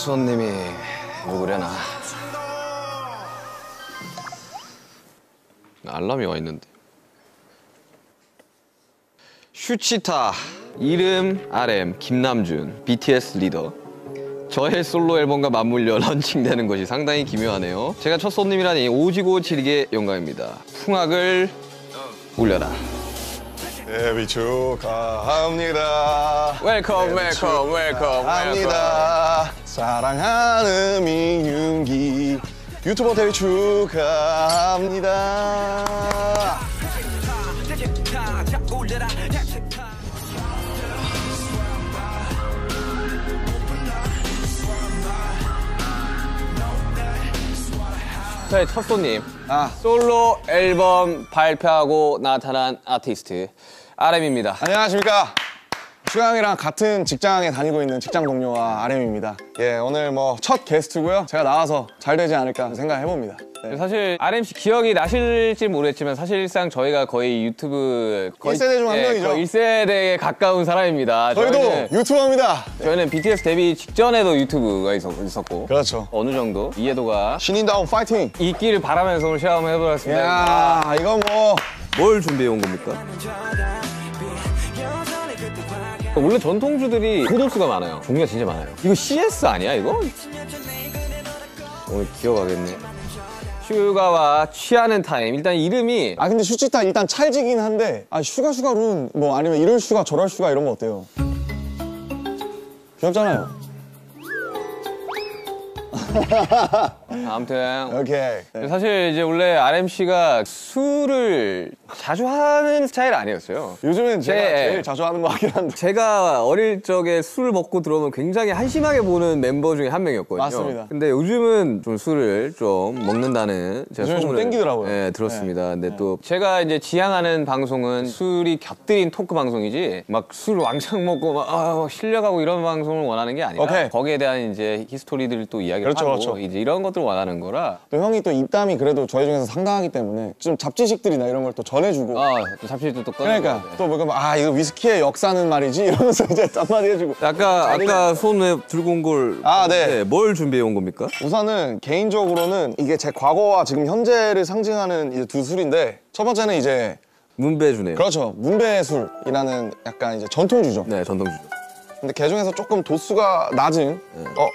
손님이 누구려나? 알람이 와 있는데. 슈치타 이름 RM 김남준 BTS 리더 저의 솔로 앨범과 맞물려 런칭되는 것이 상당히 기묘하네요. 제가 첫 손님이라니 오지고 지리게 영광입니다. 풍악을 울려라. 데뷔 축하합니다. Welcome welcome welcome 합니다. 사랑하는 민윤기 유튜버 데뷔 축하합니다. 저의 첫 손님 아. 솔로 앨범 발표하고 나타난 아티스트 RM입니다. 안녕하십니까. 슈강이랑 같은 직장에 다니고 있는 직장 동료와 RM입니다. 예, 오늘 뭐 첫 게스트고요. 제가 나와서 잘 되지 않을까 생각해 봅니다. 네. 사실 RM 씨 기억이 나실지 모르겠지만 사실상 저희가 거의 유튜브 거의, 1세대 중 한 명이죠. 거의 1세대에 가까운 사람입니다. 저희도 저희는, 유튜버입니다. 저희는 BTS 데뷔 직전에도 유튜브가 있었, 있었고 그렇죠. 어느 정도 이해도가 신인다운 파이팅. 있기를 바라면서 오늘 시험을 해보겠습니다. 야, 이거 뭐뭘 준비해 온 겁니까? 원래 전통주들이 고도수가 많아요. 종류가 진짜 많아요. 이거 CS 아니야 이거? 오늘 기억하겠네. 슈가와 취하는 타임. 일단 이름이 아 근데 슈치타 일단 찰지긴 한데 아 슈가 슈가룬 뭐 아니면 이럴 슈가 저럴 슈가 이런 거 어때요? 귀엽잖아요. 아무튼 오케이. 네. 사실 이제 원래 RM 씨가 술을 자주 하는 스타일 아니었어요. 요즘엔 제가 제- 제일 자주 하는 거 같긴 한데. 제가 어릴 적에 술을 먹고 들어오면 굉장히 한심하게 보는 멤버 중에 한 명이었거든요. 맞습니다. 근데 요즘은 좀 술을 좀 먹는다는 제가 요즘에 좀 소문을, 땡기더라고요. 네, 들었습니다. 근데 또 제가 이제 지향하는 방송은 술이 곁들인 토크 방송이지 막 술 왕창 먹고 막, 아, 막 실려가고 이런 방송을 원하는 게 아니라 오케이. 거기에 대한 이제 history들을 또 이야기를 그렇죠, 하고 그렇죠. 이제 이런 것들을 원하는 거라 또 형이 또 입담이 그래도 저희 중에서 상당하기 때문에 좀 잡지식들이나 이런 걸 또 전해주고. 아, 또 잡지도 또 꺼내고 그러니까 네. 또 뭐가 아 이거 위스키의 역사는 말이지 이러면서 이제 한마디 해주고. 아까 아까 손에 들고 온걸 아, 네. 뭘 준비해 온 겁니까? 우선은 개인적으로는 이게 제 과거와 지금 현재를 상징하는 이제 두 술인데 첫 번째는 이제 문배주네요. 그렇죠 문배술이라는 약간 이제 전통주죠. 네, 전통주죠. 근데 개 중에서 조금 도수가 낮은 어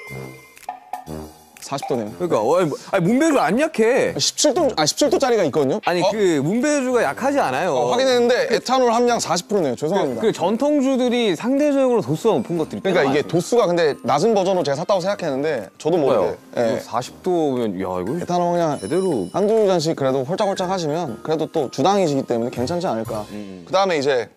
40도네요. 그러니까 어, 아니, 뭐- 아니 문배주 안 약해. 17도 아 17도짜리가 있거든요. 아니 어, 그 문배주가 약하지 않아요. 어, 확인했는데 에탄올 함량 40%네요. 죄송합니다. 그 전통주들이 상대적으로 도수가 높은 것들이 꽤 그러니까 이게 많아요. 도수가 근데 낮은 버전으로 제가 샀다고 생각했는데 저도 모르게. 예. 이거 40도면 야 이거 에탄올 함량 제대로 한두 잔씩 그래도 홀짝홀짝 하시면 그래도 또 주당이시기 때문에 괜찮지 않을까. 그 다음에 이제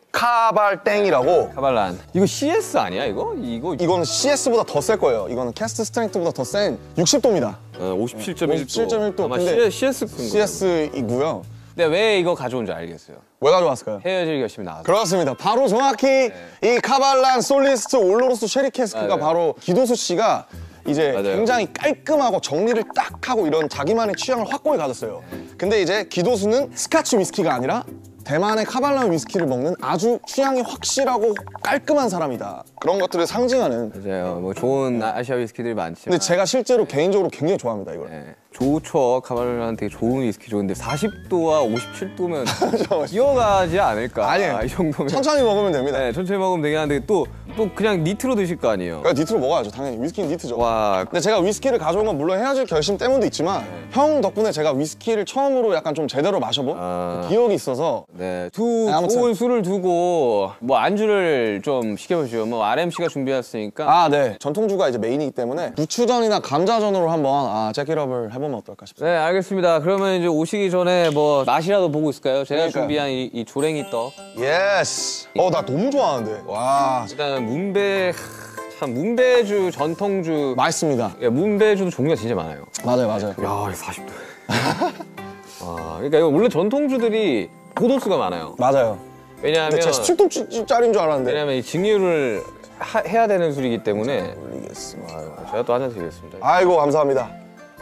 카발땡이라고 카발란. 이거 CS 아니야 이거? 이거 이거는 CS보다 더 셀 거예요. 이거는 cask strength보다 더 센 60도입니다. 어, 57.1도. 57.1도. 아마 근데 CS. CS이고요. 근데 왜 이거 가져온 줄 알겠어요. 왜 가져왔을까요? 헤어질 결심이 나왔어. 그렇습니다. 바로 정확히 이 카발란 Solist Oloroso Sherry Cask가 네. 맞아요. 바로 기도수 씨가 이제 맞아요. 굉장히 깔끔하고 정리를 딱 하고 이런 자기만의 취향을 확고히 가졌어요. 근데 이제 기도수는 스카치 위스키가 아니라 대만의 카발란 위스키를 먹는 아주 취향이 확실하고 깔끔한 사람이다. 그런 것들을 상징하는. 맞아요. 뭐 좋은 아시아 위스키들이 많지만. 근데 제가 실제로 개인적으로 굉장히 좋아합니다, 이걸. 네. 좋죠. 카발란 되게 좋은 위스키 좋은데 40도와 57도면 기어가지 않을까? 아니에요. 이 정도면. 천천히 먹으면 됩니다. 네, 천천히 먹으면 되긴 한데 또, 또 그냥 니트로 드실 거 아니에요. 그러니까 니트로 먹어야죠, 당연히. 위스키는 니트죠. 와, 근데 제가 위스키를 가져온 건 물론 헤어질 결심 때문도 있지만 형 덕분에 제가 위스키를 처음으로 약간 좀 제대로 마셔본 아. 기억이 있어서 네. 두 네. 좋은 술을 두고 뭐 안주를 좀 시켜보시죠. 뭐 RM 씨가 준비했으니까. 아, 네. 전통주가 이제 main이기 때문에 부추전이나 감자전으로 한번 아, 재킷업을 해보면 어떨까 싶습니다. 네, 알겠습니다. 그러면 이제 오시기 전에 뭐 맛이라도 보고 있을까요? 제가 그러니까요. 준비한 이, 이 조랭이 떡. Yes. 어, 나 너무 좋아하는데. 와, 일단 문배 하, 참 문배주 전통주. 맛있습니다. 야, 문배주도 종류가 진짜 많아요. 맞아요, 맞아요. 야, 40도. 와, 그러니까 이거 원래 전통주들이 고도수가 많아요. 맞아요. 왜냐하면 근데 제가 17도짜리인 줄 알았는데. 왜냐하면 이 증류를 하- 해야 되는 술이기 때문에 올리겠습니다. 제가 또 한 잔 드리겠습니다. 아이고, 감사합니다.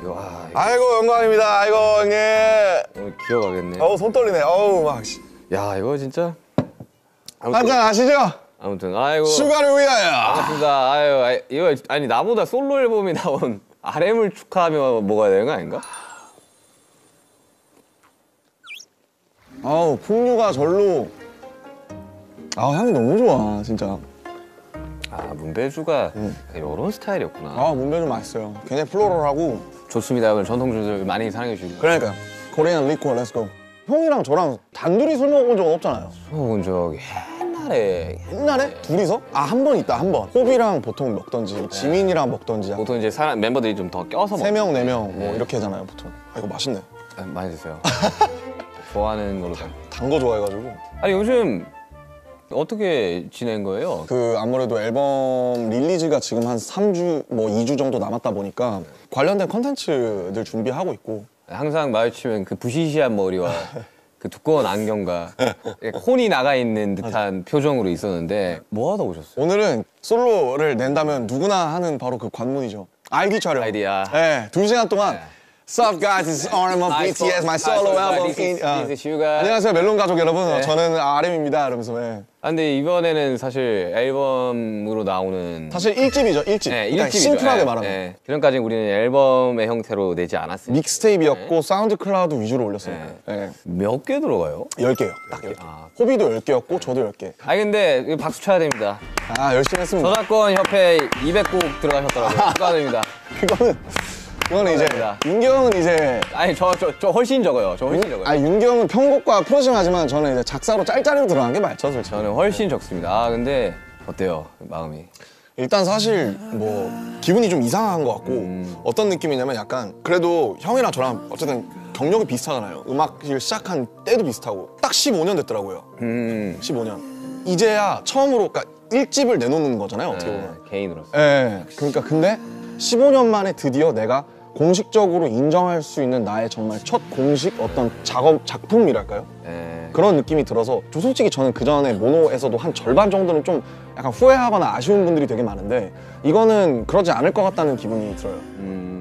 와, 아이고 영광입니다. 아이고 형님. 오늘 기억하겠네. 어우 손 떨리네. 어우 막. 씨. 야, 이거 진짜. 아무튼, 한잔 하시죠. 아무튼 아이고. 슈가를 위하여. 반갑습니다. 아유, 아이, 이거 아니 나보다 솔로 앨범이 나온 RM을 축하하며 먹어야 되는 거 아닌가? 아우 풍류가 절로. 아 향이 너무 좋아 진짜. 아, 문배주가 이런 스타일이었구나. 아 문배주 좀 맛있어요. 굉장히 floral하고. 좋습니다. 오늘 전통주들 많이 사랑해 주시고. 그러니까 Korean liquor let's go. 형이랑 저랑 단둘이 술 먹어본 적은 없잖아요. 혹은 저기 옛날에 옛날에 둘이서? 아 한 번 있다 한 번. 호비랑 보통 먹던지 지민이랑 먹던지 보통 이제 사람 멤버들이 좀 더 껴서 먹. 세명네 명뭐 이렇게 하잖아요 보통. 아 이거 맛있네. 아, 많이 드세요. 좋아하는 걸로. 다. 단거 좋아해가지고. 아니 요즘 어떻게 지낸 거예요? 그 아무래도 앨범 릴리즈가 지금 한 3주 뭐 2주 정도 남았다 보니까 관련된 컨텐츠들 준비하고 있고 항상 마주치면 그 부시시한 머리와 그 두꺼운 안경과 혼이 나가 있는 듯한 표정으로 있었는데 뭐 하다 오셨어요? 오늘은 솔로를 낸다면 누구나 하는 바로 그 관문이죠. 아이디 촬영. 아이디야. 네, 두 시간 동안 네. Sup guys, it's RM of BTS, my solo album. This is- in- this is Suga. 안녕하세요 멜론 가족 여러분. 네. 저는 RM입니다. 이러면서 네. 아, 근데 이번에는 사실 앨범으로 나오는 사실 1집이죠, 1집. 네, 그러니까 일집이죠. 심플하게 네, 말하면. 네. 그전까지 우리는 앨범의 형태로 내지 않았어요. mixtape였고 SoundCloud 위주로 올렸어요. 네. 몇개 들어가요? 10개요. 딱 10개. 아. 호비도 10개였고 저도 10개. 아니 근데 박수 쳐야 됩니다. 아, 열심히 했습니다. 저작권 협회 200곡 들어가셨더라고요. 축하드립니다. 그거는 그거는 이제. 윤기 형은 이제 아니 저 저 저 훨씬 적어요. 저 훨씬 적어요. 아 윤기 형은 편곡과 producing하지만 저는 이제 작사로 짤짤이로 들어간 게 맞죠, 솔직히. 저는 훨씬 적습니다. 아 근데 어때요 마음이? 일단 사실 뭐 기분이 좀 이상한 것 같고 음. 어떤 느낌이냐면 약간 그래도 형이랑 저랑 어쨌든 경력이 비슷하잖아요. 음악을 시작한 때도 비슷하고 딱 15년 됐더라고요. 음 15년. 이제야 처음으로 그러니까 1집을 내놓는 거잖아요, 어떻게 보면. 네, 개인으로서. 예. 그러니까 근데 15년 만에 드디어 내가 공식적으로 인정할 수 있는 나의 정말 첫 공식 어떤 작업 작품이랄까요? 네. 그런 느낌이 들어서 저 솔직히 저는 그 전에 모노에서도 한 절반 정도는 좀 약간 후회하거나 아쉬운 분들이 되게 많은데 이거는 그러지 않을 것 같다는 기분이 들어요. 음...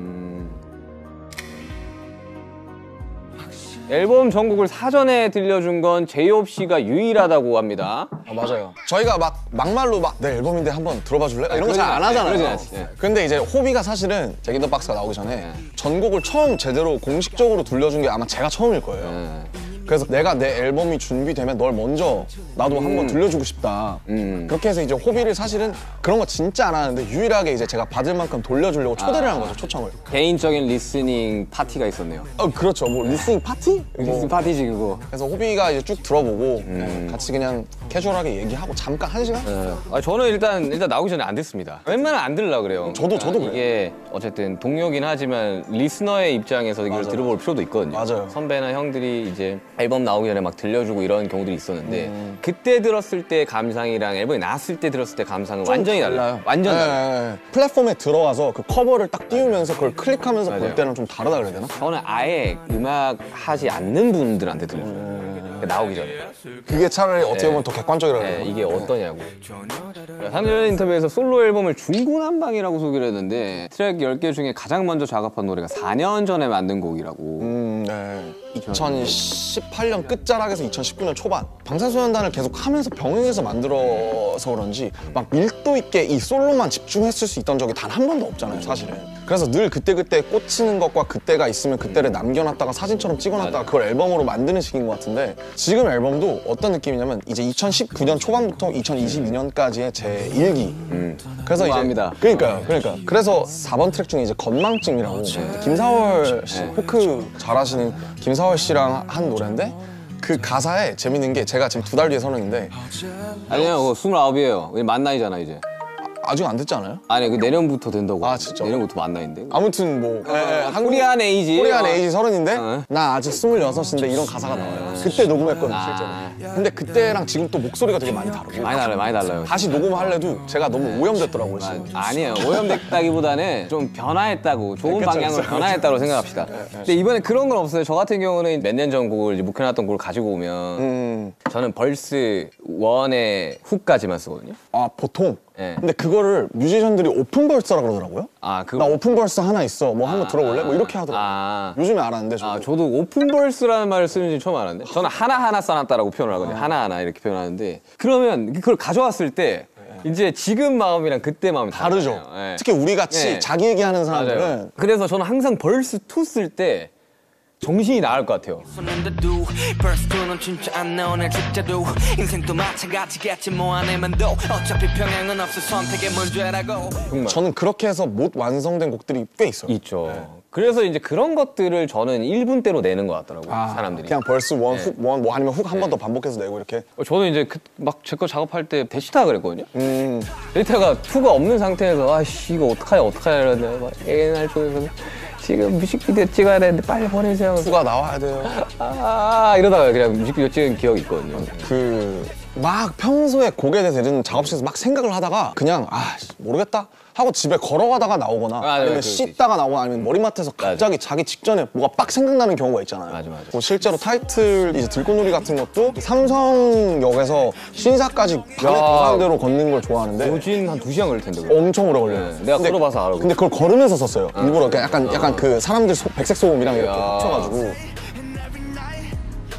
앨범 전곡을 사전에 들려준 건 제이홉 씨가 유일하다고 합니다. 아, 맞아요. 저희가 막 막말로 막 내 앨범인데 한번 들어봐 줄래? 이런 거 잘 안 하잖아요. 않지, 네. 근데 이제 호비가 사실은 제기더 박스가 나오기 전에 네. 전곡을 처음 제대로 공식적으로 들려준 게 아마 제가 처음일 거예요. 네. 그래서 내가 내 앨범이 준비되면 널 먼저 나도 한번 들려주고 싶다. 음. 그렇게 해서 이제 호비를 사실은 그런 거 진짜 안 하는데 유일하게 이제 제가 받을 만큼 돌려주려고 초대를 한 거죠, 초청을. 개인적인 listening party가 있었네요. 어, 그렇죠. 뭐 listening party? 뭐. listening party지 그거. 그래서 호비가 이제 쭉 들어보고 음. 네, 같이 그냥 캐주얼하게 얘기하고 잠깐 한 시간? 네. 아, 저는 일단 일단 나오기 전에 안 듣습니다. 웬만하면 안 들으려 그래요. 저도- 저도 그래요. 이게 어쨌든 동료긴 하지만 listener의 입장에서 이걸. 들어볼 필요도 있거든요. 맞아요. 선배나 형들이 이제 앨범 나오기 전에 막 들려주고 이런 경우들이 있었는데 음. 그때 들었을 때 감상이랑 앨범이 나왔을 때 들었을 때 감상은 완전히 달라요. 완전 네, 달라요. 네, 네. 플랫폼에 들어와서 그 커버를 딱 띄우면서 그걸 클릭하면서 볼 맞아요. 때는 좀 다르다 그래야 되나? 저는 아예 음악 하지 않는 분들한테 들려줘요. 그 나오기 전에. 그게 차라리 어떻게 보면 네. 더 객관적이라 네, 되나? 이게 어떠냐고. 상전 인터뷰에서 솔로 앨범을 중구난방이라고 소개를 했는데 트랙 10개 중에 가장 먼저 작업한 노래가 4년 전에 만든 곡이라고. 음, 네. 2018년 끝자락에서 2019년 초반 방탄소년단을 계속 하면서 병행해서 만들어서 그런지 막 밀도 있게 이 솔로만 집중했을 수 있던 적이 단 한 번도 없잖아요 사실은. 그래서 늘 그때그때 꽂히는 것과 그때가 있으면 그때를 남겨놨다가 사진처럼 찍어놨다가 그걸 앨범으로 만드는 식인 것 같은데 지금 앨범도 어떤 느낌이냐면 이제 2019년 초반부터 2022년까지의 제 일기. 그래서 이제 우아합니다. 그러니까요 그러니까 그래서 4번 트랙 중에 이제 건망증이라고 김사월 씨 네. 호크 잘하시는 김사월 씨랑 한 노래인데 그 가사에 재밌는 게 제가 지금 두 달 뒤에 서른인데 아니요, 그거 29이에요. 우리 만 나이잖아, 이제. 아직 안 됐지 않아요? 아니, 그 내년부터 된다고. 아, 진짜? 내년부터 만 나이인데. 아무튼 뭐 예, 예, 한국- Korean age. Korean 어. 에이지 서른인데 어. 나 아직 스물여섯인데 이런 가사가 나와요 그때 녹음했거든요 아. 실제로 근데 그때랑 지금 또 목소리가 되게 많이 다르고 많이 달라요, 많이 달라요. 다시 녹음할래도 제가 너무 오염됐더라고요 지금 아, 아니에요. 오염됐다기보다는 좀 변화했다고 좋은 네, 그쵸, 방향으로 그쵸, 변화했다고 생각합시다. 근데 이번에 그런 건 없어요. 저 같은 경우는 몇 년 전 곡을 이제 묵혀놨던 곡을 가지고 오면 음, 저는 verse one의 hook까지만 쓰거든요. 아 보통 예. 근데 그거를 뮤지션들이 open verse라 그러더라고요. 아, 그 나 open verse 하나 있어. 뭐 한번 들어볼래? 뭐 이렇게 하더라고요. 아. 요즘에 알았는데 저도. 아, 저도 open verse라는 말을 쓰는지 처음 알았는데. 저는 하나 하나 써놨다라고 표현을 하거든요. 하나 하나 이렇게 표현하는데. 그러면 그걸 가져왔을 때 이제 지금 마음이랑 그때 마음이 다르죠. 다르잖아요. 예. 특히 우리 같이 네. 자기 얘기하는 맞아요. 사람들은 그래서 저는 항상 verse 2쓸때 정신이 나갈 것 같아요. 뭐 정말. 저는 그렇게 해서 못 완성된 곡들이 꽤 있어요. 있죠. 그래서 이제 그런 것들을 저는 1분대로 내는 것 같더라고요. 아, 사람들이. 그냥 verse one, 네. hook one, 뭐 아니면 hook 한 번더 반복해서 내고 이렇게. 어, 저는 이제 막제 거 작업할 때 대취타 그랬거든요. 음, 대취타가 two가 없는 상태에서 아씨 이거 어떡하냐 어떡하냐 이러는데 막 옛날 쪽에서 지금 뮤직비디오 찍어야 되는데 빨리 보내세요. 후가 나와야 돼요. 아 이러다가 그냥 뮤직비디오 찍은 기억이 있거든요. 그 막 평소에 곡에 대해서 들면 작업실에서 막 생각을 하다가 그냥 아 씨, 모르겠다 하고 집에 걸어가다가 나오거나. 아 니면 그럴 수 씻다가 나오거나 아니면 머리맡에서 갑자기 자기 직전에 뭐가 빡 생각나는 경우가 있잖아요. 맞아, 맞아. 뭐 실제로 타이틀 이제 들꽃놀이 같은 것도 삼성역에서 신사까지 밤에 야. 도산대로 걷는 걸 좋아하는데 오진 한 2시간 걸릴 텐데. 그거. 엄청 오래 걸려요. 네, 내가 걸어봐서 알아. 근데 그걸 걸으면서 썼어요. 일부러 그냥 약간 약간 그 사람들 소- 백색 소음이랑 이렇게 야. 합쳐가지고.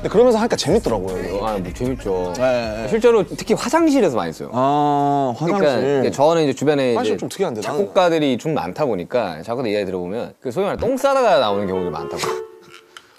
근데 그러면서 하니까 재밌더라고요. 이거. 아, 뭐 재밌죠. 네, 네. 실제로 특히 화장실에서 많이 써요. 아 화장실. 그러니까 저는 이제 주변에 화장실 이제 좀 특이 한데, 나는. 작곡가들이 좀 많다 보니까 작곡가 이야기 들어보면 그 소위 말해 똥 싸다가 나오는 경우도 많다고.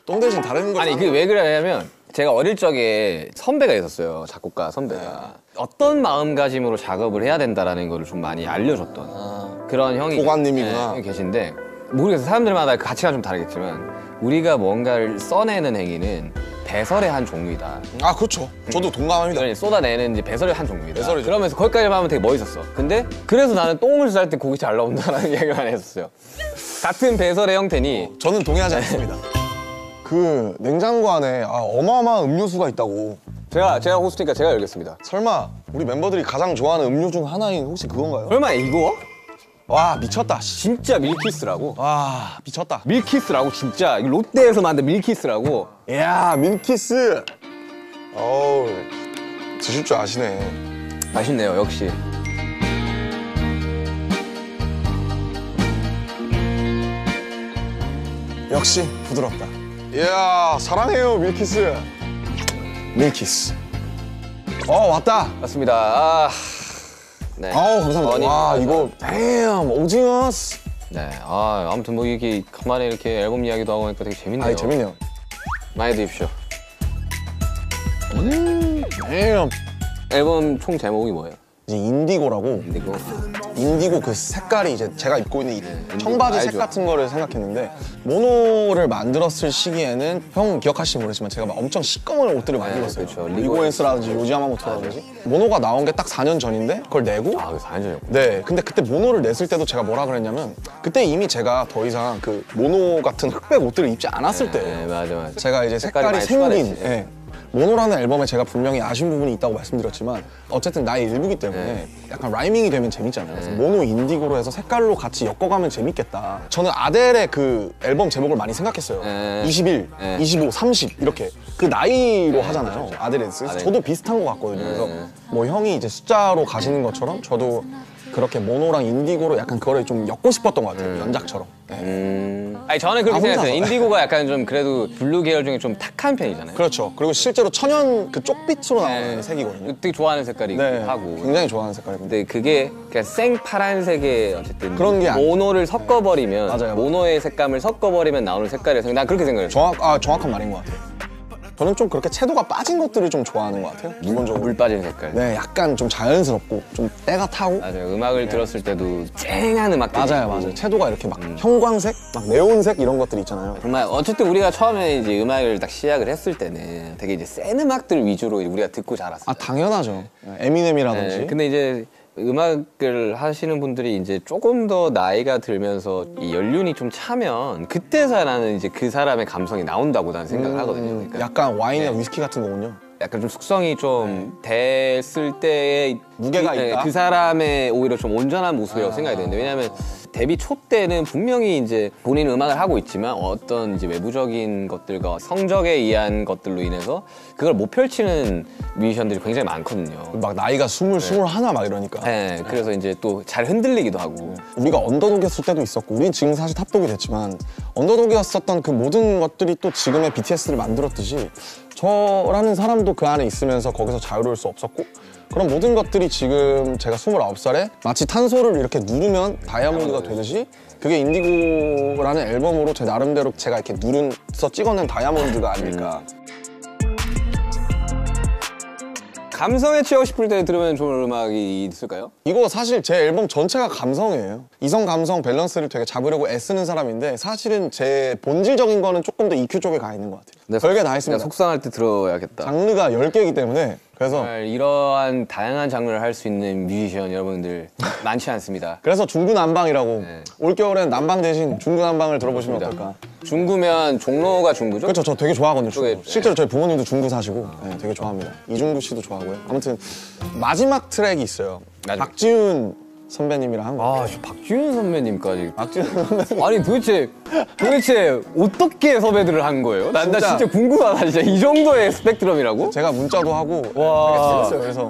똥 대신 다른 걸 아니 그 왜 그러냐면 제가 어릴 적에 선배가 있었어요 작곡가 선배가 어떤 마음가짐으로 작업을 해야 된다라는 거를 좀 많이 알려줬던 그런 형이 보관님이구나. 네, 계신데 모르겠어요 사람들마다 그 가치가 좀 다르겠지만 우리가 뭔가를 써내는 행위는 배설의 한 종류이다. 아 그렇죠. 저도 동감합니다. 그러니 쏟아내는 이제 배설의 한 종류이다. 배설이죠. 그러면서 거기까지만 하면 되게 멋있었어. 근데 그래서 나는 똥을 쌀때 곡이 잘 나온다라는 얘기만 했었어요. 같은 배설의 형태니 저는 동의하지 않습니다. 그 냉장고 안에 아, 어마어마한 음료수가 있다고. 제가 제가 호스트니까 제가 열겠습니다. 설마 우리 멤버들이 가장 좋아하는 음료 중 하나인 혹시 그건가요? 설마 이거? 와 미쳤다. 씨. 진짜 밀키스라고. 와 미쳤다. 밀키스라고 진짜 롯데에서 만든 밀키스라고 이야 밀키스. 어우 드실 줄 아시네. 맛있네요 역시 역시 부드럽다. 이야 사랑해요 밀키스. 밀키스. 어 왔다. 맞습니다 아, 네. 아우 감사합니다. 아니, 와 맞아. 이거 damn 오징어스. 네. 아 아무튼 뭐 이렇게 간만에 이렇게 앨범 이야기도 하고 하니까 되게 재밌네요 아 재밌네요. 많이 드십시오 damn. 앨범 총 제목이 뭐예요? 이제 인디고라고 인디고 인디고 그 색깔이 이제 제가 입고 있는 이 인디고 청바지 색. 같은 거를 생각했는데 모노를 만들었을 시기에는 형 기억하실지 모르겠지만 제가 막 엄청 시꺼먼 옷들을 많이 네, 입었어요. 그렇죠. 릭 오웬스라든지 요지야마모토라든지 모노가 나온 게 딱 4년 전인데 그걸 내고 아 그래서 안전요 네, 근데 그때 모노를 냈을 때도 제가 뭐라 그랬냐면 그때 이미 제가 더 이상 그 모노 같은 흑백 옷들을 입지 않았을 때 네 맞아 맞아 제가 이제 색깔이 색깔이, 생긴. 예. 모노라는 앨범에 제가 분명히 아쉬운 부분이 있다고 말씀드렸지만 어쨌든 나의 일부기 때문에 네. 약간 라이밍이 되면 재밌잖아요. 그래서 모노 인디고로 해서 색깔로 같이 엮어가면 재밌겠다. 저는 아델의 그 앨범 제목을 많이 생각했어요. 네. 21, 네. 25, 30 이렇게 그 나이로 하잖아요. 아델에스. 그래서 아델. 저도 비슷한 것 같거든요. 그래서 네. 뭐 형이 이제 숫자로 가시는 것처럼 저도 그렇게 모노랑 인디고로 약간 그거를 좀 엮고 싶었던 것 같아요. 연작처럼. 네. 음... 아니 저는 그렇게 아, 생각해요 혼자서. 인디고가 약간 좀 그래도 blue 계열 중에 좀 탁한 편이잖아요 그렇죠. 그리고 실제로 천연 그 쪽빛으로 나오는 네. 색이거든요. 되게 좋아하는 색깔이기도 네, 하고 굉장히 좋아하는 색깔이거든요. 근데 그게 그냥 생 파란색의 어쨌든 그런 게 아니- 모노를 섞어버리면 맞아요, 맞아요. 모노의 색감을 섞어버리면 나오는 색깔이라서 난 그렇게 생각해요. 정확 아 정확한 말인 것 같아요. 저는 좀 그렇게 채도가 빠진 것들을 좀 좋아하는 것 같아요. 기본적으로. 물 빠진 색깔. 네, 약간 좀 자연스럽고 좀 때가 타고. 맞아요. 음악을 들었을 때도 쨍한 음악들. 맞아요, 맞아요. 채도가 이렇게 막 형광색, 막 네온색 이런 것들 있잖아요. 정말 어쨌든 우리가 처음에 이제 음악을 딱 시작을 했을 때는 되게 이제 센 음악들 위주로 우리가 듣고 자랐어요. 아 당연하죠. 에미넴이라든지. 네, 근데 이제 음악을 하시는 분들이 이제 조금 더 나이가 들면서 이 연륜이 좀 차면 그때서야 나는 이제 그 사람의 감성이 나온다고 나는 생각을 하거든요. 그러니까 약간 와인이나 네. 위스키 같은 거군요. 약간 좀 숙성이 좀 됐을 때의 무게가 그, 네, 있다? 그 사람의 오히려 좀 온전한 모습이라고 생각이 되는데 왜냐하면 데뷔 초 때는 분명히 이제 본인 음악을 하고 있지만 어떤 이제 외부적인 것들과 성적에 의한 것들로 인해서 그걸 못 펼치는 뮤지션들이 굉장히 많거든요. 막 나이가 스물, 스물 하나 막 이러니까. 네, 그래서 이제 또 잘 흔들리기도 하고. 우리가 언더독이었을 때도 있었고 우린 지금 사실 탑독이 됐지만 언더독이었었던 그 모든 것들이 또 지금의 BTS를 만들었듯이 저라는 사람도 그 안에 있으면서 거기서 자유로울 수 없었고 그런 모든 것들이 지금 제가 29살에 마치 탄소를 이렇게 누르면 다이아몬드가 되듯이 그게 인디고라는 앨범으로 제 나름대로 제가 이렇게 눌러서 찍어낸 다이아몬드가 아닐까 감성에 취하고 싶을 때 들으면 좋은 음악이 있을까요? 이거 사실 제 앨범 전체가 감성이에요. 이성 감성 밸런스를 되게 잡으려고 애쓰는 사람인데 사실은 제 본질적인 거는 조금 더 EQ 쪽에 가 있는 것 같아요. 별게 다 있습니다. 속상할 때 들어야겠다. 장르가 10개이기 때문에 그래서 이러한 다양한 장르를 할 수 있는 뮤지션 여러분들 많지 않습니다. 그래서 중구난방이라고 네. 올겨울엔 난방 대신 중구난방을 들어보시면 어떨까? 중구면 종로가 중구죠? 그렇죠. 저 되게 좋아하거든요. 중구. 쪽에, 실제로 저희 부모님도 중구 사시고 네, 되게 좋아합니다. 이중구 씨도 좋아하고요. 아무튼 마지막 트랙이 있어요. 마지막. 박지훈 선배님이랑 한 거. 아, 저 박지훈 선배님까지. 박지훈 선배님. 아니 도대체 도대체 어떻게 섭외들을 한 거예요? 난 나 진짜. 진짜 궁금하다 진짜 이 정도의 스펙트럼이라고? 제가 문자도 하고 와. 되게 재밌어요. 그래서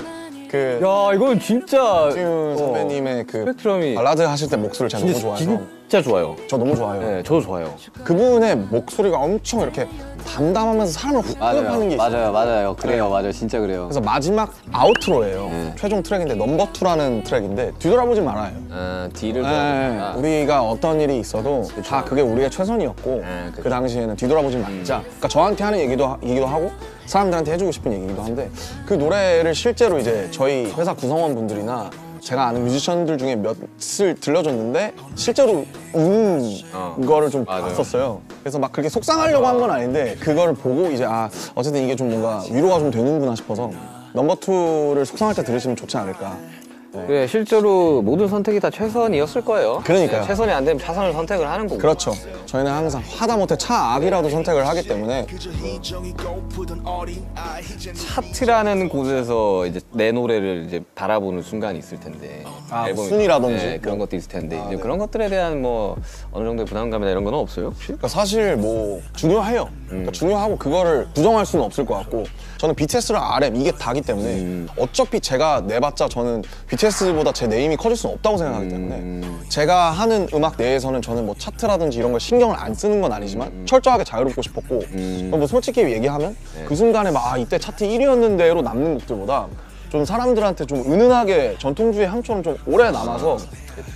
그 야 이건 진짜 박지윤 어, 선배님의 그 스펙트럼이 발라드 하실 때 목소리 제가 너무 좋아해서 진짜 좋아요. 저 너무 좋아요. 네, 저도 좋아요. 그분의 목소리가 엄청 이렇게 담담하면서 사람을 훅 끌어가는 게 있어요. 맞아요, 맞아요. 그래요, 맞아요. 진짜 그래요. 그래서 마지막 outro예요. 네. 최종 트랙인데 number two라는 트랙인데 뒤돌아보지 말아요. 아, 뒤를 네, 돌아보니까. 우리가 어떤 일이 있어도 다 그게 우리의 최선이었고 네, 그쵸. 그 당시에는 뒤돌아보지 말자. 그러니까 저한테 하는 얘기도 하- 얘기도 하고 사람들한테 해주고 싶은 얘기기도 한데 그 노래를 실제로 이제 저희 회사 구성원 분들이나 제가 아는 뮤지션들 중에 몇을 들려줬는데 실제로 우는 어. 거를 좀 맞아요. 봤었어요. 그래서 막 그렇게 속상하려고 한 건 아닌데 그거를 보고 이제 아 어쨌든 이게 좀 뭔가 위로가 좀 되는구나 싶어서 넘버 투를 속상할 때 들으시면 좋지 않을까. 그래, 실제로 모든 선택이 다 최선이었을 거예요. 그러니까요. 네, 최선이 안 되면 차선을 선택을 하는 거고. 그렇죠. 저희는 항상 하다못해 차악이라도 선택을 하기 때문에 차트라는 곳에서 이제 내 노래를 이제 바라보는 순간이 있을 텐데 아, 순위라든지? 네, 그런 것도 있을 텐데 이제 그런 것들에 대한 뭐 어느 정도의 부담감이나 이런 건 없어요 혹시? 그러니까 사실 뭐 중요해요. 그러니까 중요하고 그거를 부정할 수는 없을 것 같고 저는 BTS랑 RM 이게 다기 때문에 어차피 제가 내봤자 저는 BTS 보다 제 네임이 커질 수는 없다고 생각하기 때문에 제가 하는 음악 내에서는 저는 뭐 차트라든지 이런 걸 신경을 안 쓰는 건 아니지만 철저하게 자유롭고 싶었고 뭐 솔직히 얘기하면 그 순간에 막 아, 이때 차트 1위였는데로 남는 곡들보다 좀 사람들한테 좀 은은하게 전통주의 향처럼 좀 오래 남아서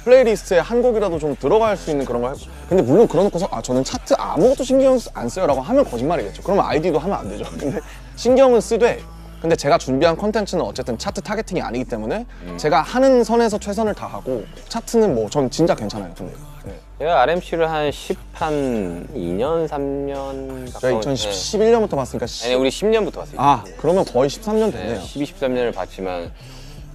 playlist에 한 곡이라도 좀 들어갈 수 있는 그런 걸 근데 물론 그러놓고서 아 저는 차트 아무것도 신경 안 써요 라고 하면 거짓말이겠죠. 그러면 아이돌도 하면 안 되죠. 근데 신경은 쓰되 근데 제가 준비한 컨텐츠는 어쨌든 차트 targeting이 아니기 때문에 제가 하는 선에서 최선을 다하고 차트는 뭐 전 진짜 괜찮아요 근데 네. 제가 RMC를 한 10 한 2년 3년 제가 가까운 2011년부터 봤으니까 네. 아니 우리 10년부터 왔어요 아 그러면 거의 13년 네, 됐네요 12, 13년을 봤지만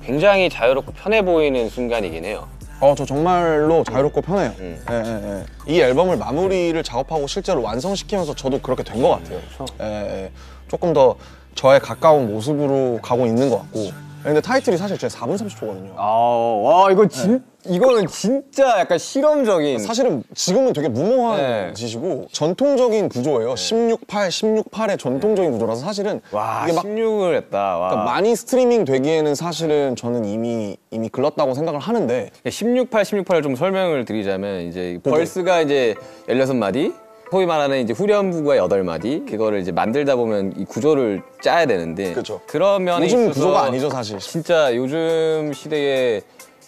굉장히 자유롭고 편해 보이는 순간이긴 해요 어, 저 정말로 자유롭고 편해요. 음. 예, 예, 예. 이 앨범을 마무리를 작업하고 실제로 완성시키면서 저도 그렇게 된 것 같아요. 그렇죠. 예, 예. 조금 더 저의 가까운 모습으로 가고 있는 것 같고. 예, 근데 타이틀이 사실 제 4분 30초거든요. 아와 이거 진 이거는 진짜 약간 실험적인 사실은 지금은 되게 무모한 네. 짓이고 전통적인 구조예요. 16, 8, 16, 8의 전통적인 구조라서 사실은 와 이게 막 16을 했다 와. 그러니까 많이 스트리밍 되기에는 사실은 저는 이미 이미 글렀다고 생각을 하는데 16, 8, 16, 8을 좀 설명을 드리자면 이제 벌스가 이제 16마디 소위 말하는 이제 후렴부가 8마디 그거를 이제 만들다 보면 이 구조를 짜야 되는데 그쵸. 런 면에 요즘 구조가 아니죠 사실. 진짜 요즘 시대에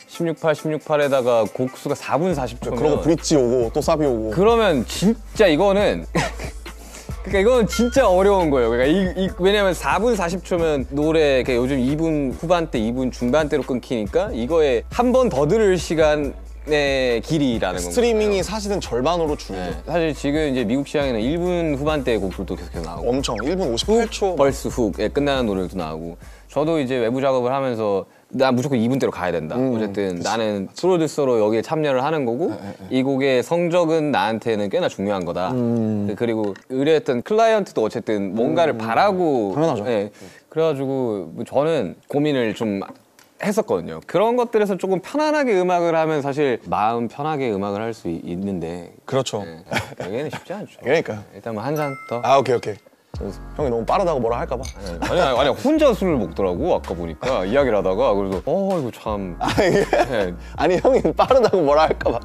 16, 8, 16, 8에다가 곡수가 4분 40초면 그러고 브릿지 오고 또 사비 오고 그러면 진짜 이거는 그러니까 이거는 진짜 어려운 거예요. 그러니까 이, 이- 왜냐면 4분 40초면 노래 그러니까 요즘 2분 후반대, 2분 중반대로 끊기니까 이거에 한 번 더 들을 시간 의 길이라는 건가요? 스트리밍이 사실은 절반으로 줄죠. 네. 사실 지금 이제 미국 시장에는 1분 후반대 곡들도 계속 나오고 엄청 1분 58초 벌스 훅에 끝나는 노래도 나오고 저도 이제 외부 작업을 하면서 나 무조건 2분대로 가야 된다. 어쨌든 나는 프로듀서로 여기에 참여를 하는 거고 이 곡의 성적은 나한테는 꽤나 중요한 거다. 그리고 의뢰했던 클라이언트도 어쨌든 뭔가를 바라고 당연하죠. 예. 그래가지고 뭐 저는 고민을 좀 했었거든요. 그런 것들에서 조금 편안하게 음악을 하면 사실 마음 편하게 음악을 할 수 있는데 그렇죠. 예, 여기는 쉽지 않죠. 그러니까요. 일단 뭐 한 잔 더. 아 오케이 오케이. 형이 너무 빠르다고 뭐라 할까봐. 아니 아니 아니 혼자 술을 먹더라고 아까 보니까 이야기를 하다가 그래서 어 이거 참 네. 아니 형이 빠르다고 뭐라 할까봐.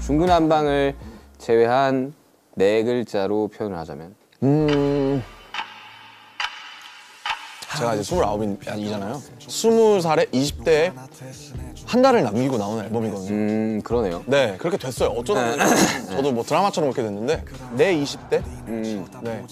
중구난방을 제외한 네 글자로 표현을 하자면 음. 제가 이제 29이잖아요. 20살에 20대에 한 달을 남기고 나온 앨범이거든요. 음 그러네요 네, 그렇게 됐어요. 어쩌다 보니까 저도 뭐 드라마처럼 그렇게 됐는데 내 20대? 음 네.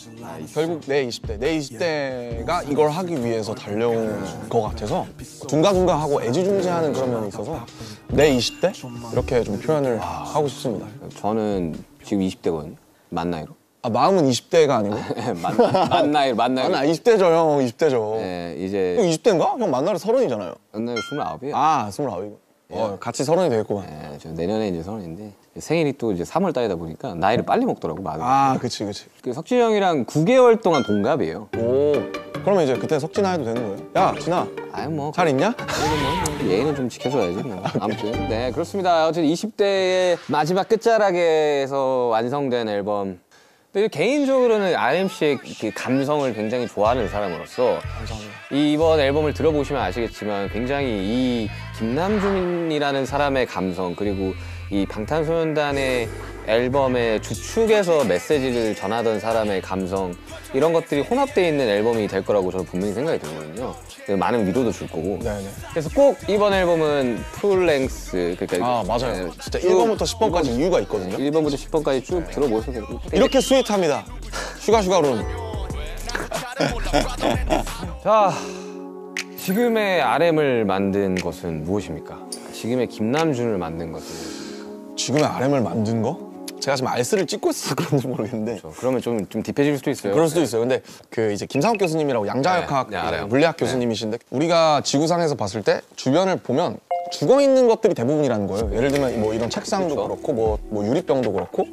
결국 내 20대. 내 20대가 이걸 하기 위해서 달려온 것 같아서 둥가둥가 하고 애지중지하는 그런 면이 있어서 내 20대? 이렇게 좀 표현을 하고 싶습니다. 저는 지금 20대거든요 만 나이로 아, 마음은 20대가 아니고? 만, 만 나이로 만 나이로 아니, 20대죠, 형. 20대죠. 네, 형 이제 20대인가? 형 만나러 서른이잖아요. 만 나이로 29이에요 아, 스물아홉이고. 어, 같이 서른이 되겠구만. 네, 저 내년에 이제 서른인데 생일이 또 이제 3월 달이다 보니까 나이를 빨리 먹더라고 마음이 아, 그치, 그치. 그 석진이 형이랑 9개월 동안 동갑이에요 오, 그러면 이제 그때 석진아 해도 되는 거예요? 야, 진아, 아유 뭐 잘 있냐? 뭐 예의는 좀 지켜줘야지 뭐. 아무튼 네 그렇습니다. 어쨌든 20대의 마지막 끝자락에서 완성된 앨범. 근데 개인적으로는 RMC의 그 감성을 굉장히 좋아하는 사람으로서 이번 앨범을 들어보시면 아시겠지만 굉장히 이 김남준이라는 사람의 감성 그리고 이 방탄소년단의 앨범의 주축에서 메시지를 전하던 사람의 감성 이런 것들이 혼합되어 있는 앨범이 될 거라고 저는 분명히 생각이 들거든요. 많은 위로도 줄 거고. 네네. 그래서 꼭 이번 앨범은 full length 그러니까 아, 맞아요. 네, 진짜 쭉 1번부터 10번까지 이유가 있거든요. 1번부터 10번까지 쭉 들어보셔도 되고 이렇게 sweet합니다. 슈가 슈가룬. 자 지금의 RM을 만든 것은 무엇입니까? 지금의 김남준을 만든 것은 무엇입니까? 지금의 RM을 만든 거? 제가 지금 알스를 찍고 있어서 그런지 모르겠는데. 저 그러면 좀, 좀 딥해질 수도 있어요 그럴 수도 있어요. 근데 그 이제 김상욱 교수님이라고 양자역학 네, 네. 물리학 네. 교수님이신데 우리가 지구상에서 봤을 때 주변을 보면 죽어 있는 것들이 대부분이라는 거예요. 예를 들면 뭐 이런 책상도 그렇죠. 그렇고 뭐, 뭐 유리병도 그렇고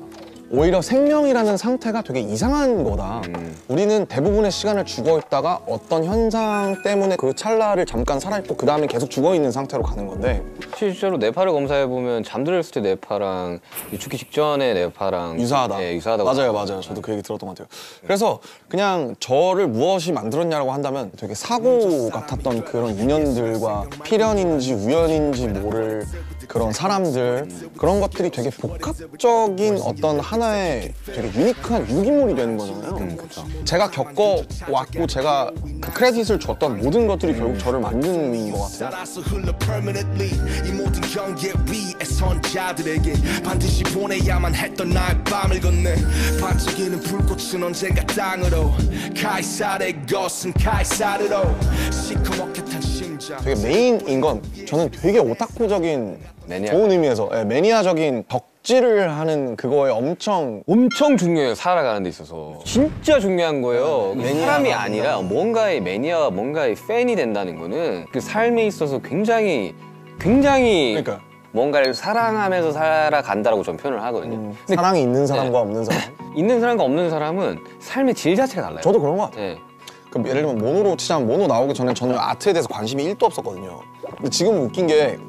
오히려 생명이라는 상태가 되게 이상한 거다. 음. 우리는 대부분의 시간을 죽어 있다가 어떤 현상 때문에 그 찰나를 잠깐 살아있고 그 다음에 계속 죽어 있는 상태로 가는 건데 실제로 뇌파를 검사해 보면 잠들었을 때 뇌파랑 죽기 직전의 뇌파랑 유사하다. 네, 유사하다고 맞아요, 맞아요. 저도 그 얘기 들었던 것 같아요. 그래서 그냥 저를 무엇이 만들었냐고 한다면 되게 사고 같았던 그런 인연들과 필연인지 우연인지 모를 그런 사람들 그런 것들이 되게 복합적인 어떤 하나의 되게 유니크한 유기물이 되는 거잖아요. 제가 겪어왔고 제가 그 크레딧을 줬던 모든 것들이 결국 저를 만드는 의미인 것 같아요. 따라서 흘러 permanently. 이 모든 경계 위에 선 자들에게 반드시 보내야만 했던 나의 밤을 건네. 반짝이는 불꽃은 언젠가 땅으로 카이사르의 것은 카이사르로. 시커멓게 탄 심장. 되게 메인인 건 저는 되게 오타쿠적인 매니아. 좋은 의미에서 예, 매니아적인 덕질을 하는 그거에 엄청 엄청 중요해요 살아가는 데 있어서 진짜 중요한 거예요 사람이 아니라 뭔가의 매니아가 뭔가의 팬이 된다는 거는 그 삶에 있어서 굉장히 굉장히 그러니까요. 뭔가를 사랑하면서 살아간다라고 저는 표현을 하거든요 근데 사랑이 있는 사람과 없는 사람. 있는 사람과 없는 사람은 삶의 질 자체가 달라요 저도 그런 것 같아요. 네. 그럼 예를 들면 모노로 치자면 모노 나오기 전에 저는 아트에 대해서 관심이 1도 없었거든요. 근데 지금 웃긴 게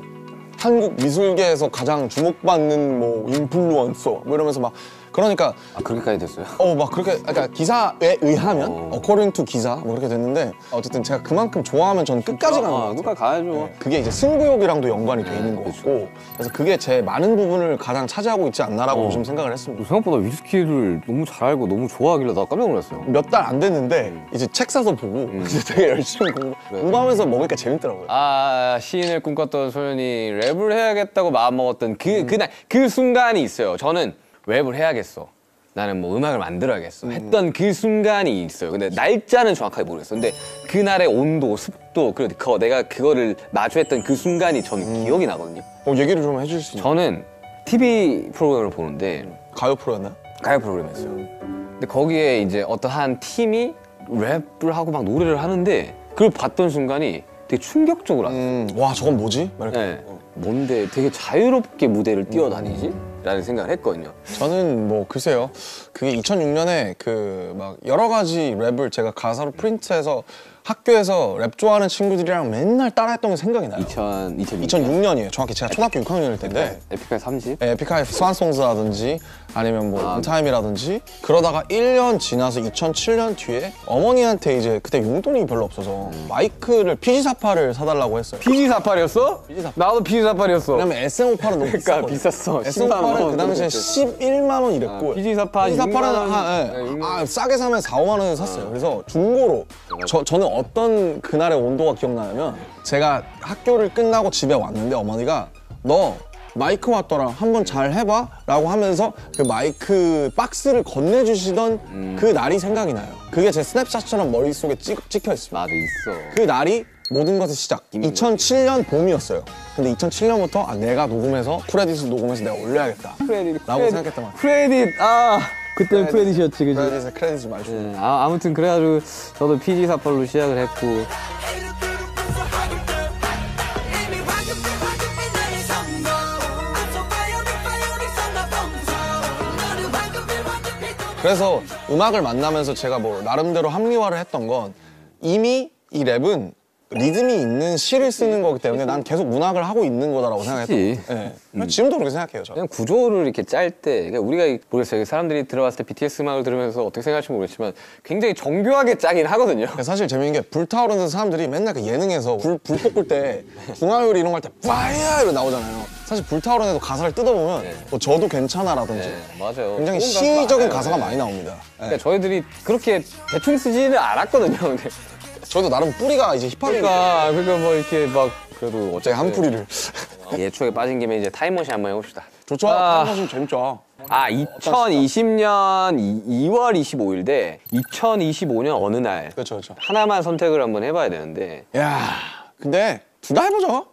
한국 미술계에서 가장 주목받는 뭐 인플루언서 뭐 이러면서 막 그러니까 아 그렇게까지 됐어요? 어 막 그렇게 그러니까 기사에 의하면 어. according to 기사 뭐 그렇게 됐는데 어쨌든 제가 그만큼 좋아하면 저는 끝까지 가는 거 아. 누가 가야죠 네. 그게 이제 승부욕이랑도 연관이 돼 있는 것 같고 그래서 그게 제 많은 부분을 가장 차지하고 있지 않나라고 어. 요즘 생각을 했습니다. 생각보다 위스키를 너무 잘 알고 너무 좋아하길래 나 깜짝 놀랐어요 몇 달 안 됐는데 이제 책 사서 보고 이제 되게 열심히 공부, 공부하면서 먹으니까 재밌더라고요. 아 시인을 꿈꿨던 소년이 랩을 해야겠다고 마음먹었던 그 그날 그 순간이 있어요. 저는 랩을 해야겠어. 나는 뭐 음악을 만들어야겠어. 했던 그 순간이 있어요. 근데 날짜는 정확하게 모르겠어. 근데 그날의 온도, 습도, 그리고 그 내가 그거를 마주했던 그 순간이 저는 기억이 나거든요. 어, 얘기를 좀 해줄 수 있나요? 저는 TV 프로그램을 보는데 가요 프로였나요? 가요 프로그램이었어요. 근데 거기에 이제 어떤 한 팀이 랩을 하고 막 노래를 하는데 그걸 봤던 순간이 되게 충격적으로 왔어요. 음, 와 저건 뭐지? 막 이렇게. 네. 뭔데 되게 자유롭게 무대를 뛰어다니지? 라는 생각을 했거든요. 저는 뭐 글쎄요. 그게 2006년에 그 막 여러 가지 랩을 제가 가사로 프린트해서 학교에서 랩 좋아하는 친구들이랑 맨날 따라했던 게 생각이 나요. 2000, 2006. 2006년이에요. 정확히 제가 초등학교 6학년일 텐데 에픽하이 30? 예, 에픽하이 Swan Songs라든지 아니면 뭐 In Time이라든지 그러다가 1년 지나서 2007년 뒤에 어머니한테 이제 그때 용돈이 별로 없어서 마이크를 PG48을 사달라고 했어요. PG48이었어? PG48. 나도 PG48이었어. 왜냐면 SM58은 너무 그러니까 비쌌거든요. 비쌌어. 10만 SM58은 원. 그 당시에 11만 원 이랬고 아, PG48 PG48은 6만 원. 한, 예. 네, 6만 아, 싸게 사면 4, 5만 원에 샀어요. 그래서 중고로 저, 저는 어떤 그날의 온도가 기억나냐면 제가 학교를 끝나고 집에 왔는데 어머니가 너 마이크 왔더라 한번 잘 해봐 라고 하면서 그 마이크 박스를 건네주시던 그 날이 생각이 나요 그게 제 스냅샷처럼 머릿속에 찍, 찍혀 있습니다 나도 있어. 그 날이 모든 것의 시작. 2007년 봄이었어요. 근데 2007년부터 아, 내가 녹음해서 크레딧을 녹음해서 내가 올려야겠다. 크레딧. 라고 생각했던 것 같아요. 크레딧. 아, 그때는 크레딧이었지, 그지? 크레딧에 크레딧을 많이 줘. 네, 아, 아무튼 그래가지고 저도 PG48로 시작을 했고 그래서 음악을 만나면서 제가 뭐 나름대로 합리화를 했던 건 이미 이 랩은 리듬이 있는 시를 쓰는 거기 때문에 난 계속 문학을 하고 있는 거다라고 생각했던 것 그치. 같아요. 네. 지금도 그렇게 생각해요. 저. 그냥 구조를 이렇게 짤 때 그러니까 우리가 모르겠어요 사람들이 들어봤을 때 BTS 음악을 들으면서 어떻게 생각할지 모르겠지만 굉장히 정교하게 짜긴 하거든요 사실 재밌는 게 불타오르는 사람들이 맨날 그 예능에서 불, 불 볶을 때 중화요리 이런 거 할때 Fire 이러 나오잖아요. 사실 불타오르는 애도 가사를 뜯어보면 뭐 저도 괜찮아라든지 네, 맞아요 굉장히 시적인 많아요. 가사가 많이 나옵니다. 네. 그러니까 저희들이 그렇게 대충 쓰지는 않았거든요 근데 저도 나름 뿌리가 이제 힙합이니까 그러니까 그러니까 뭐 이렇게 막 그래도 제 어쨌든 한 뿌리를 예 추억에 빠진 김에 이제 타임머신 한번 해봅시다 좋죠. 아. 타임머신 재밌죠. 아 2020년 2월 25일 대 2025년 어느 날 그렇죠, 그렇죠. 하나만 선택을 한번 해봐야 되는데 야, 근데 둘 다 해보죠.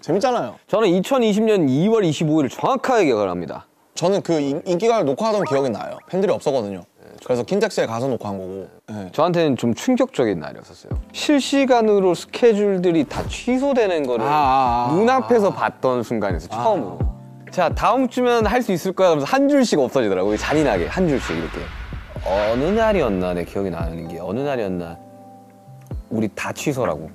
재밌잖아요. 저는 2020년 2월 25일을 정확하게 기억을 합니다. 저는 그 인- 인기가를 녹화하던 기억이 나요. 팬들이 없었거든요. 그래서 킨텍스에 가서 녹화한 거고. 네. 저한테는 좀 충격적인 날이었었어요. 실시간으로 스케줄들이 다 취소되는 거를 아, 아, 아, 눈앞에서 봤던 순간에서 처음으로. 자, 다음 주면 할 수 있을 거야 하면서 한 줄씩 없어지더라고요. 잔인하게 한 줄씩 이렇게. 어느 날이었나 내 기억이 나는 게 어느 날이었나 우리 다 취소라고.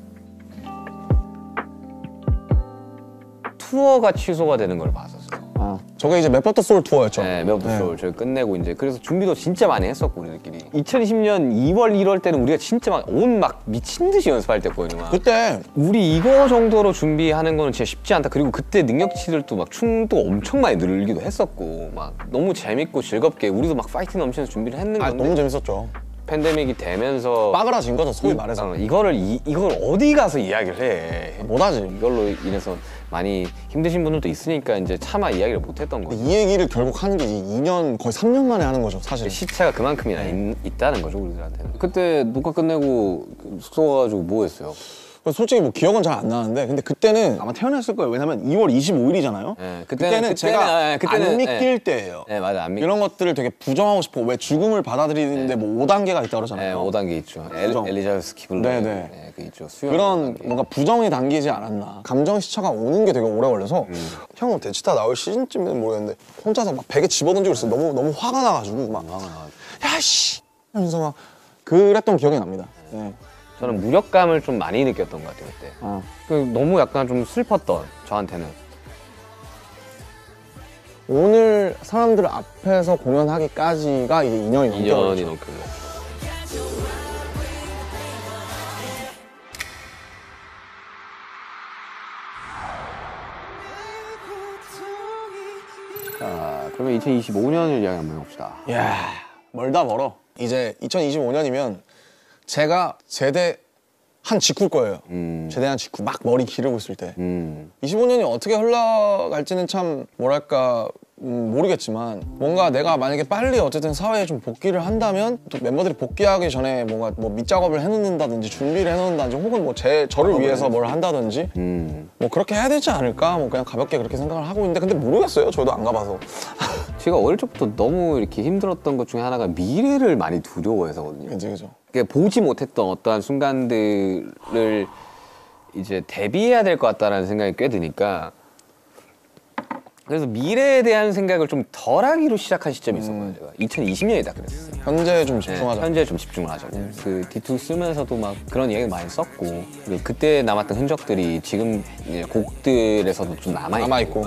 투어가 취소가 되는 걸 봤었 어요. 저게 이제 Map of the Soul 투어였죠. 네, Map of the Soul 저희 끝내고 이제 그래서 준비도 진짜 많이 했었고 우리들끼리 2020년 2월 1월 때는 우리가 진짜 막 온 막 미친 듯이 연습할 때거든요 막. 그때 우리 이거 정도로 준비하는 거는 진짜 쉽지 않다 그리고 그때 능력치들도 막 춤도 엄청 많이 늘기도 했었고 막 너무 재밌고 즐겁게 우리도 막 파이팅 넘치면서 준비를 했는 아, 건데 너무 재밌었죠. 팬데믹이 되면서 빠그라진 거죠, 소위 말해서. 어, 이거를 이, 이걸 어디 가서 이야기를 해 못하지. 이걸로 인해서 많이 힘드신 분들도 있으니까 이제 차마 이야기를 못 했던 거죠 이 얘기를 결국 하는 게 2년, 거의 3년 만에 하는 거죠, 사실. 시차가 그만큼이나 있, 다는 거죠 우리들한테는 그때 녹화 끝내고 숙소 가가지고 뭐 했어요? 솔직히 뭐 기억은 잘 안 나는데, 근데 그때는 아마 태어났을 거예요. 왜냐면 2월 25일이잖아요. 네, 그때는- 그때는, 제가 그때는, 예, 그때는, 안 믿길 예. 때예요. 네 맞아 안 믿... 이런 것들을 되게 부정하고 싶어. 왜 죽음을 받아들이는데 뭐 5단계가 있다 네, 그러잖아요. 5단계 있죠 엘. 엘리자베스 키블러 네, 네. 네, 그 있죠 그런 5단계. 뭔가 부정이 담기지 않았나. 감정 시차가 오는 게 되게 오래 걸려서 음. 형은 대치타 나올 시즌쯤에는 모르겠는데 혼자서 막 베개 집어던지고 있어요. 너무 너무 화가 나가지고 막 야씨 하면서 막 그랬던 기억이 납니다. 네. 저는 무력감을 좀 많이 느꼈던 것 같아요 그때. 어. 그 너무 약간 좀 슬펐던 저한테는. 오늘 사람들 앞에서 공연하기까지가 이제 2년이 2년이 넘게 넘게 걸렸죠. 자 그러면 2025년을 이야기 한번 해봅시다. 야 멀다 멀어. 이제 2025년이면 제가 제대 한 직후일 거예요. 음. 제대한 직후 막 머리 기르고 있을 때. 음. 25년이 어떻게 흘러갈지는 참 뭐랄까 음, 모르겠지만 뭔가 내가 만약에 빨리 어쨌든 사회에 좀 복귀를 한다면 또 멤버들이 복귀하기 전에 뭔가 뭐 밑작업을 해놓는다든지 준비를 해놓는다든지 혹은 뭐 제 저를 위해서 뭘 한다든지 음. 뭐 그렇게 해야 되지 않을까 뭐 그냥 가볍게 그렇게 생각을 하고 있는데 근데 모르겠어요 저도 안 가봐서 제가 어릴 적부터 너무 이렇게 힘들었던 것 중에 하나가 미래를 많이 두려워해서거든요. 그죠 그러니까 보지 못했던 어떠한 순간들을 이제 대비해야 될 것 같다라는 생각이 꽤 드니까 그래서 미래에 대한 생각을 좀 덜하기로 시작한 시점이 있었거든요. 제가 2020년이다 그랬어요. 현재 좀 네, 집중하자. 현재 좀 집중을 하자. 그 D2 쓰면서도 막 그런 얘기 많이 썼고 그리고 그때 남았던 흔적들이 지금 곡들에서도 좀 남아 있고. 남아 있고.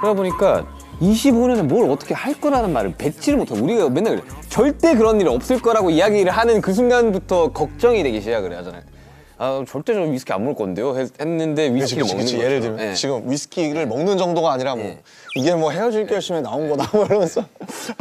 그러다 보니까 25년에 뭘 어떻게 할 거라는 말을 뱉지를 못하고 우리가 맨날 그래. 절대 그런 일이 없을 거라고 이야기를 하는 그 순간부터 걱정이 되기 시작을 하잖아요. 아 절대 저 위스키 안 먹을 건데요. 했, 그치, 위스키를 그치, 먹는 그치. 거죠. 예를 들면 네. 지금 위스키를 먹는 정도가 아니라 뭐 네. 이게 뭐 헤어질 결심에 나온 거다 뭐 이러면서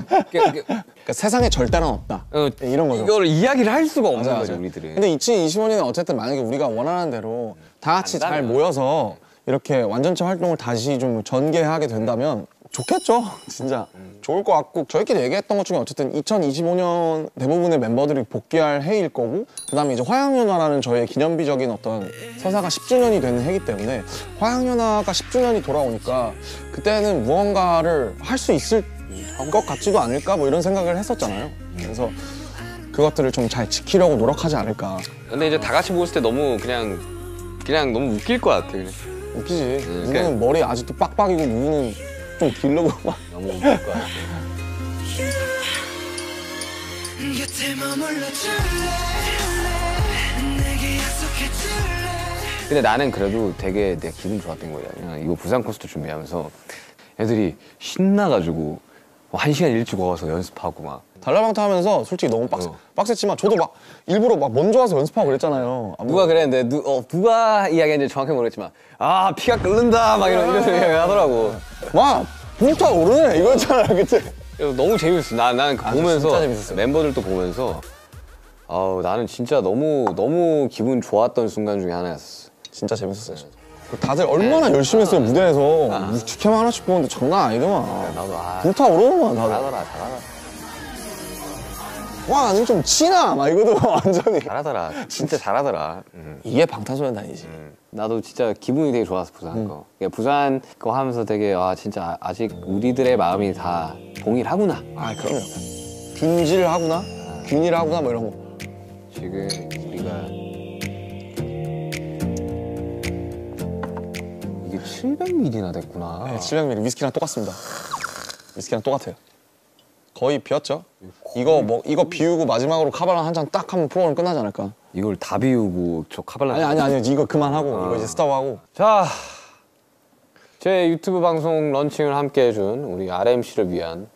그러니까- 그러니까 그러니까 세상에 절대는 없다 어, 네, 이런 거죠. 이거를 이야기를 할 수가 없는 맞아, 거죠 맞아. 우리들은. 근데 2025년에 어쨌든 만약에 우리가 원하는 대로 다 같이 잘 간다면. 모여서 이렇게 완전체 활동을 다시 좀 전개하게 된다면 좋겠죠. 진짜 좋을 것 같고 저희끼리 얘기했던 것 중에 어쨌든 2025년 대부분의 멤버들이 복귀할 해일 거고 그 다음에 이제 화양연화라는 저의 기념비적인 어떤 서사가 10주년이 되는 해기 때문에 화양연화가 10주년이 돌아오니까 그때는 무언가를 할 수 있을 것 같지도 않을까 뭐 이런 생각을 했었잖아요. 그래서 그것들을 좀 잘 지키려고 노력하지 않을까. 근데 이제 다 같이 모였을 때 너무 그냥 그냥 너무 웃길 것 같아. 그냥. 웃기지. 누구는 그냥- 머리 아직도 빡빡이고 누구는 좀 길르고 막. 너무 웃길 것 같아. 근데 나는 그래도 되게 내가 기분 좋았던 거야. 그냥 이거 부산 콘서트 준비하면서 애들이 신나가지고 뭐 한 시간 일찍 와서 연습하고 막. 달라방타 하면서 솔직히 너무 빡세, 어. 빡셌지만 저도 막 일부러 막 먼저 와서 연습하고 그랬잖아요. 아, 뭐- 누가 그랬는데 누, 어, 누가 이야기했는지 정확히 모르겠지만 아 피가 끓는다 막 이런 이런 얘기 하더라고. 막 불타오르네 이거였잖아요 그때. 그래서 너무 재밌었어. 나 나는 그 아, 보면서. 멤버들도 보면서 아우 나는 진짜 너무 너무 기분 좋았던 순간 중에 하나였어. 진짜 재밌었어요. 다들 얼마나 열심히 했어요 무대에서 직캠 하나씩 보는데 장난 아니더만. 나도 아 불타 오르더만 다들. 잘하더라 잘하더라 와 아니 좀 치나 막 이거도 완전히. 잘하더라 진짜 잘하더라. 음. 이게 방탄소년단이지. 나도 진짜 기분이 되게 좋았어 부산 거. 그러니까 부산 거 하면서 되게 아 진짜 아직 우리들의 마음이 다 동일하구나. 아 그럼요. 균질하구나, 균일하구나 뭐 이런 거. 지금 우리가 700ml나 됐구나. 네, 700ml 위스키랑 똑같습니다. 위스키랑 똑같아요. 거의 비었죠? 이거 뭐 이거 비우고 마지막으로 카바랑 한잔 딱 하면 프로그램 끝나지 않을까? 이걸 다 비우고 저 카발라. 아니 아니 아니 이거 그만하고 이거 이제 스탑하고 자, 제 유튜브 방송 런칭을 함께 해준 우리 RMC를 위한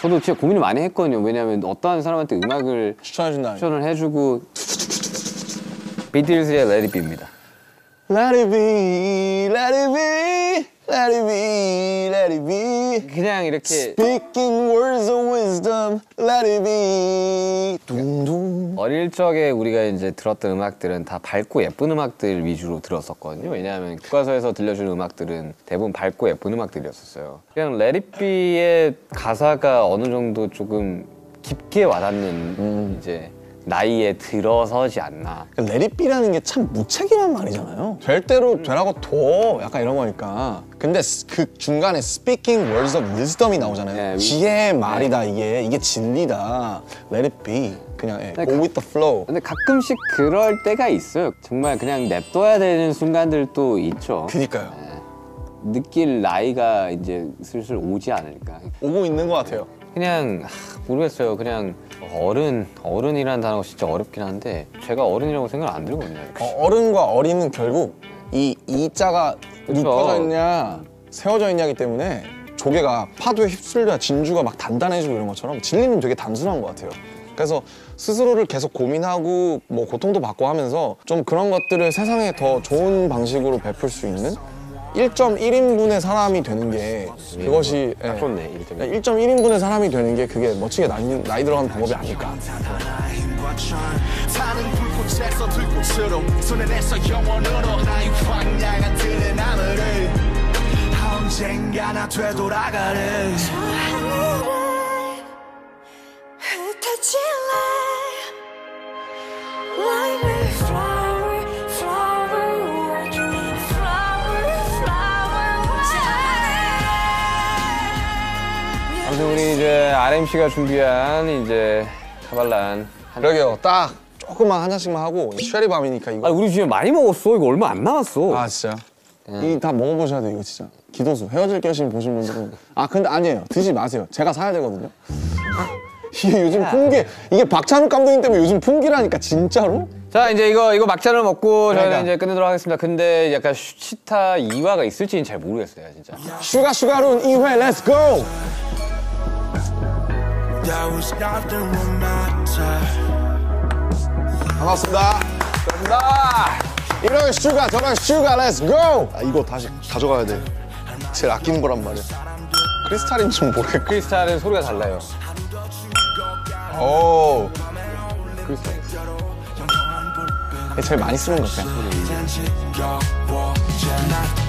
저도 진짜 고민을 많이 했거든요. 왜냐하면 어떠한 사람한테 음악을 추천해준다. 추천을 해주고 비틀즈의 Be입니다. Let it be, let it be, let it be, let it be. 그냥 이렇게 Speaking words of wisdom, let it be. 둥둥. 어릴 적에 우리가 이제 들었던 음악들은 다 밝고 예쁜 음악들 위주로 들었었거든요. 왜냐하면 교과서에서 들려주는 음악들은 대부분 밝고 예쁜 음악들이었었어요. 그냥 Let It Be의 가사가 어느 정도 조금 깊게 와닿는 이제 나이에 들어서지 않나. Let it be라는 게 참 무책임한 말이잖아요. 될 대로 되라고 둬. 약간 이런 거니까. 근데 스- 그 중간에 speaking words of wisdom이 나오잖아요. 네, 위- 지혜의 말이다 이게. 이게 진리다. Let it be. 그냥 예, 네, go 가- with the flow. 근데 가끔씩 그럴 때가 있어요. 정말 그냥 냅둬야 되는 순간들도 있죠. 그니까요. 느낄 나이가 이제 슬슬 오지 않을까. 오고 있는 것 같아요. 그냥 하, 모르겠어요. 그냥 어른 어른이라는 단어가 진짜 어렵긴 한데 제가 어른이라고 생각 안 들거든요. 어, 어른과 어린은 결국 이 이자가. 눕혀져 있냐 세워져 있냐기 때문에 조개가 파도에 휩쓸려 진주가 막 단단해지고 이런 것처럼 진리는 되게 단순한 것 같아요. 그래서 스스로를 계속 고민하고 뭐 고통도 받고 하면서 좀 그런 것들을 세상에 더 좋은 방식으로 베풀 수 있는 1.1인분의 사람이 되는 게 그것이 예, 딱 좋네. 일점이. 1.1인분의 사람이 되는 게 그게 멋지게 나이, 나이 들어가는 방법이 아닐까. 힘과 철 타는 불꽃에서 들꽃으로 손에 내서 영원으로 나의 황량한 들의 나무를 언젠가 나 되돌아가는 저 하늘을 흩어질래 Like a flower, 우리 이제 RMC가 준비한 이제 카발란. 한- 그러게요. 딱 조금만 한 잔씩만 하고 쉐리밤이니까 이거. 아니 우리 집에 많이 먹었어. 이거 얼마 안 남았어. 아 진짜. 이 다 먹어보셔야 돼요 이거 진짜 기도수 헤어질 결심 보신 분들은 아 근데 아니에요 드시지 마세요 제가 사야 되거든요 이게 요즘 풍기 이게 박찬욱 감독님 때문에 요즘 풍기라니까 진짜로 자 이제 이거 이거 막잔을 먹고 저희는 그러니까. 이제 끝내도록 하겠습니다. 근데 약간 슈치타 2화가 있을지는 잘 모르겠어요, 진짜. 슈가 슈가룬 2회 Let's go 반갑습니다. 나 이런 슈가 저런 슈가 Let's go 아, 이거 다시 가져가야 돼. 제일 아끼는 거란 말이야. 크리스탈인 줄 모르겠고 크리스탈은 소리가 달라요. 오. 이게 제일 많이 쓰는 지겨워 난